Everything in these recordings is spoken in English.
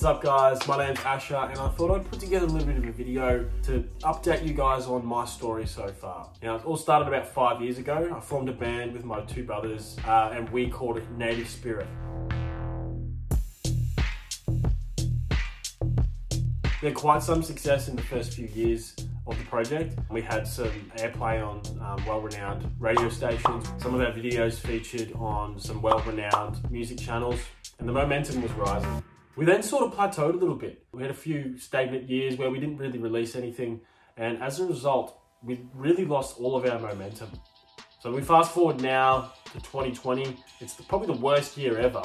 What's up guys, my name's Asher and I thought I'd put together a little bit of a video to update you guys on my story so far. Now it all started about five years ago. I formed a band with my two brothers uh, and we called it Native Spirit. We had quite some success in the first few years of the project. We had some airplay on um, well-renowned radio stations. Some of our videos featured on some well-renowned music channels and the momentum was rising. We then sort of plateaued a little bit. We had a few stagnant years where we didn't really release anything, and as a result, we really lost all of our momentum. So we fast forward now to 2020. It's probably the worst year ever,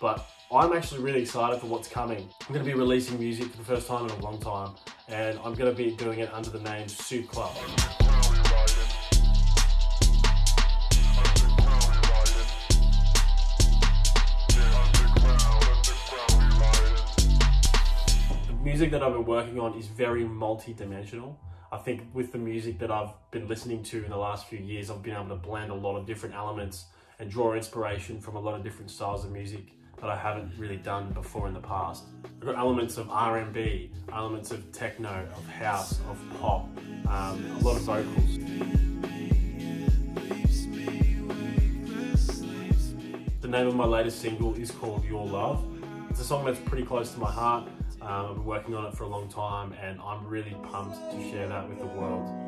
but I'm actually really excited for what's coming. I'm going to be releasing music for the first time in a long time, and I'm going to be doing it under the name Soup Club. Music that I've been working on is very multi-dimensional. I think with the music that I've been listening to in the last few years, I've been able to blend a lot of different elements and draw inspiration from a lot of different styles of music that I haven't really done before in the past. I've got elements of R&B, elements of techno, of house, of pop, um, a lot of vocals. The name of my latest single is called Your Love. It's a song that's pretty close to my heart. Um, I've been working on it for a long time and I'm really pumped to share that with the world.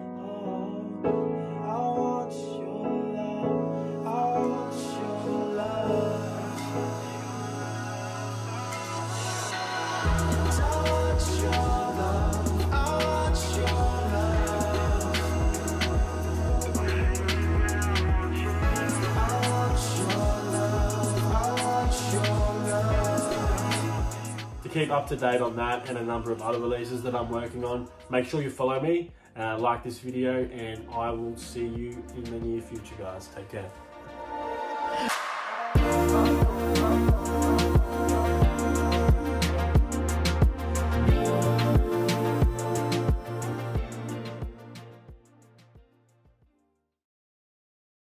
To keep up to date on that and a number of other releases that I'm working on, make sure you follow me, uh, like this video, and I will see you in the near future, guys. Take care.